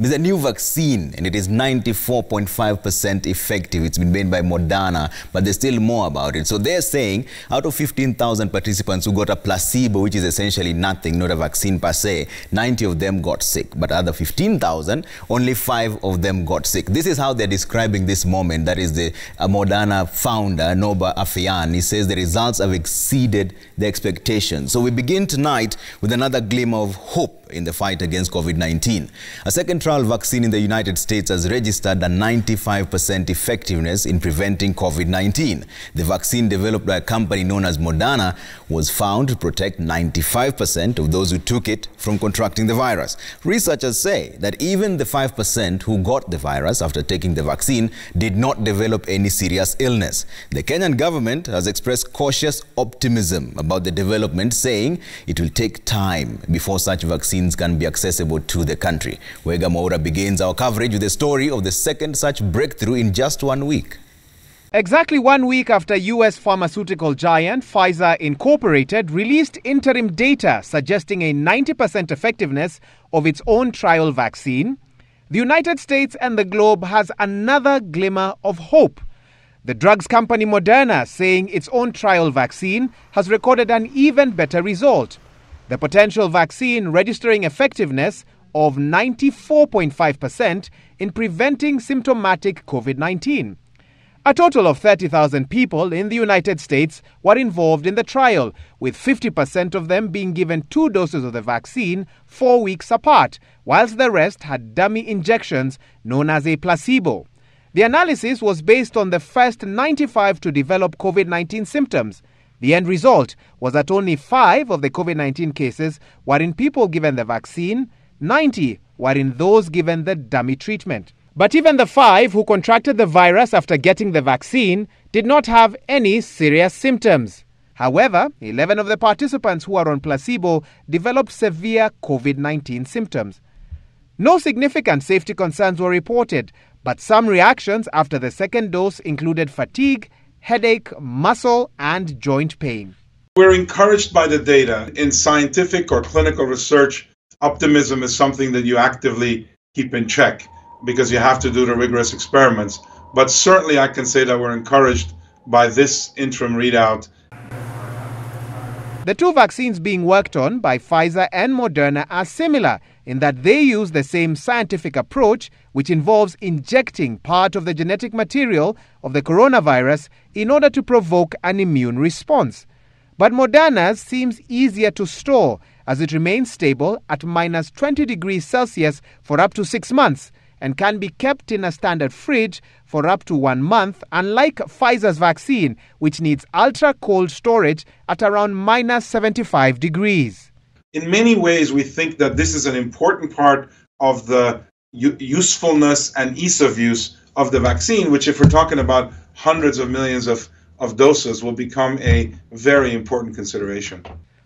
There's a new vaccine and it is 94.5% effective. It's been made by Moderna, but there's still more about it. So they're saying out of 15,000 participants who got a placebo, which is essentially nothing, not a vaccine per se, 90 of them got sick. But other 15,000, only five of them got sick. This is how they're describing this moment. That is the uh, Moderna founder, Noubar Afeyan. He says the results have exceeded the expectations. So we begin tonight with another glimmer of hope in the fight against COVID-19. A second trial vaccine in the United States has registered a 95% effectiveness in preventing COVID-19. The vaccine developed by a company known as Moderna was found to protect 95% of those who took it from contracting the virus. Researchers say that even the 5% who got the virus after taking the vaccine did not develop any serious illness. The Kenyan government has expressed cautious optimism about the development, saying it will take time before such vaccines can be accessible to the country. Waihiga Mwaura begins our coverage with the story of the second such breakthrough in just one week. Exactly one week after US pharmaceutical giant Pfizer Incorporated released interim data suggesting a 90% effectiveness of its own trial vaccine, the United States and the globe has another glimmer of hope. The drugs company Moderna saying its own trial vaccine has recorded an even better result the potential vaccine registering effectiveness of 94.5% in preventing symptomatic COVID 19. A total of 30,000 people in the United States were involved in the trial, with 50% of them being given two doses of the vaccine four weeks apart, whilst the rest had dummy injections known as a placebo. The analysis was based on the first 95 to develop COVID 19 symptoms. The end result was that only five of the COVID 19 cases were in people given the vaccine, 90 were in those given the dummy treatment. But even the five who contracted the virus after getting the vaccine did not have any serious symptoms. However, 11 of the participants who are on placebo developed severe COVID 19 symptoms. No significant safety concerns were reported, but some reactions after the second dose included fatigue headache, muscle, and joint pain. We're encouraged by the data. In scientific or clinical research, optimism is something that you actively keep in check because you have to do the rigorous experiments. But certainly, I can say that we're encouraged by this interim readout. The two vaccines being worked on by Pfizer and Moderna are similar in that they use the same scientific approach, which involves injecting part of the genetic material of the coronavirus in order to provoke an immune response. But Moderna's seems easier to store as it remains stable at minus 20 degrees Celsius for up to six months and can be kept in a standard fridge for up to one month, unlike Pfizer's vaccine, which needs ultra cold storage at around minus 75 degrees in many ways, we think that this is an important part of the usefulness and ease of use of the vaccine, which, if we're talking about hundreds of millions of, of doses, will become a very important consideration.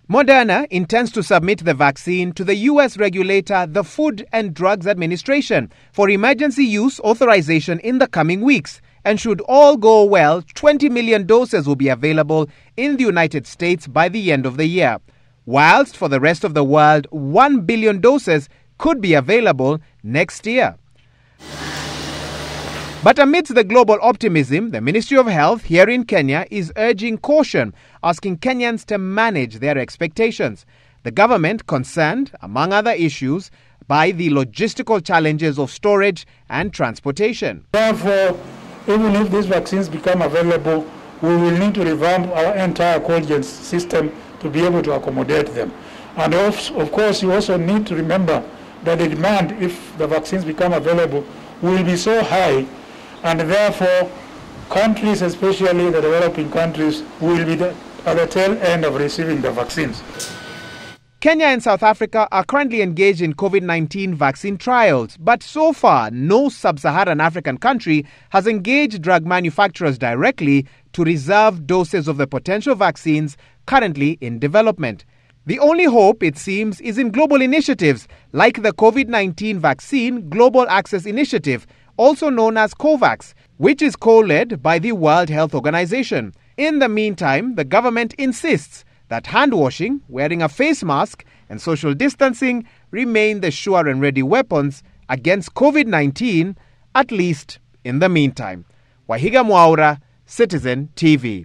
Moderna intends to submit the vaccine to the U.S. regulator, the Food and Drugs Administration, for emergency use authorization in the coming weeks. And should all go well, 20 million doses will be available in the United States by the end of the year whilst for the rest of the world, 1 billion doses could be available next year. But amidst the global optimism, the Ministry of Health here in Kenya is urging caution, asking Kenyans to manage their expectations. The government concerned, among other issues, by the logistical challenges of storage and transportation. Therefore, even if these vaccines become available, we will need to revamp our entire cold system to be able to accommodate them. And of, of course, you also need to remember that the demand, if the vaccines become available, will be so high, and therefore, countries, especially the developing countries, will be the, at the tail end of receiving the vaccines. Kenya and South Africa are currently engaged in COVID 19 vaccine trials, but so far, no sub Saharan African country has engaged drug manufacturers directly to reserve doses of the potential vaccines currently in development. The only hope, it seems, is in global initiatives like the COVID 19 Vaccine Global Access Initiative, also known as COVAX, which is co led by the World Health Organization. In the meantime, the government insists that hand washing, wearing a face mask, and social distancing remain the sure and ready weapons against COVID 19, at least in the meantime. Waihiga Mwaura, Citizen TV.